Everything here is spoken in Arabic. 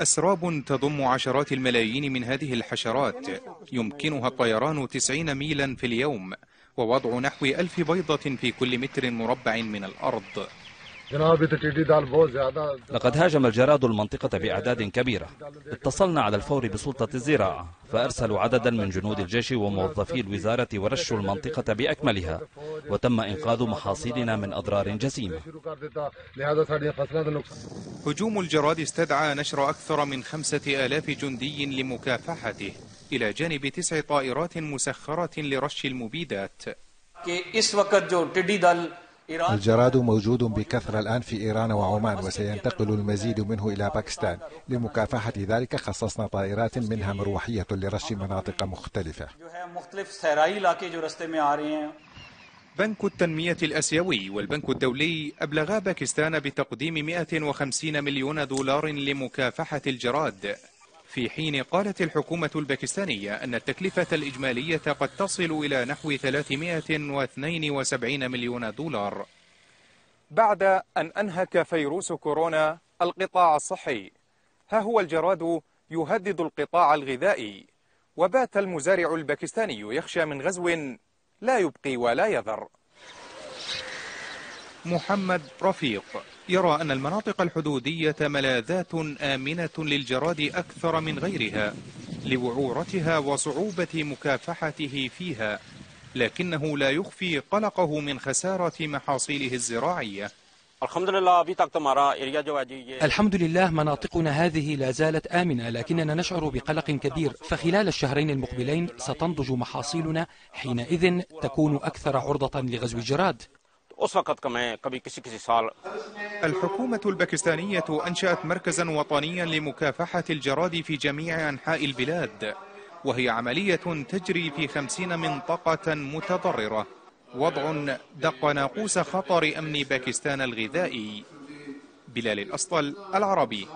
أسراب تضم عشرات الملايين من هذه الحشرات. يمكنها الطيران 90 ميلا في اليوم ووضع نحو ألف بيضة في كل متر مربع من الأرض. لقد هاجم الجراد المنطقة بأعداد كبيرة. اتصلنا على الفور بسلطة الزراعة فأرسلوا عددا من جنود الجيش وموظفي الوزارة ورشوا المنطقة بأكملها وتم إنقاذ محاصيلنا من أضرار جسيمة. هجوم الجراد استدعى نشر أكثر من خمسة آلاف جندي لمكافحته إلى جانب تسع طائرات مسخرة لرش المبيدات. الجراد موجود بكثرة الآن في إيران وعمان وسينتقل المزيد منه إلى باكستان. لمكافحة ذلك خصصنا طائرات منها مروحية لرش مناطق مختلفة. بنك التنمية الأسيوي والبنك الدولي أبلغا باكستان بتقديم 150 مليون دولار لمكافحة الجراد. في حين قالت الحكومة الباكستانية أن التكلفة الإجمالية قد تصل إلى نحو 372 مليون دولار. بعد أن أنهك فيروس كورونا القطاع الصحي ها هو الجراد يهدد القطاع الغذائي. وبات المزارع الباكستاني يخشى من غزو لا يبقي ولا يذر. محمد رفيق. يرى أن المناطق الحدودية ملاذات آمنة للجراد أكثر من غيرها لوعورتها وصعوبة مكافحته فيها لكنه لا يخفي قلقه من خسارة محاصيله الزراعية. الحمد لله مناطقنا هذه لا زالت آمنة لكننا نشعر بقلق كبير. فخلال الشهرين المقبلين ستنضج محاصيلنا حينئذ تكون أكثر عرضة لغزو الجراد. الحكومة الباكستانية أنشأت مركزا وطنيا لمكافحة الجراد في جميع أنحاء البلاد وهي عملية تجري في خمسين منطقة متضررة. وضع دق ناقوس خطر أمن باكستان الغذائي. بلال الأسطل العربي.